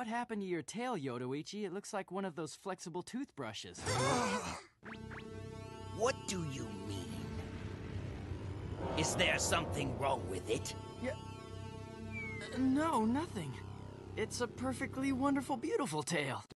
What happened to your tail, Yoruichi? It looks like one of those flexible toothbrushes. What do you mean? Is there something wrong with it? Yeah. Uh, no, nothing. It's a perfectly wonderful, beautiful tail.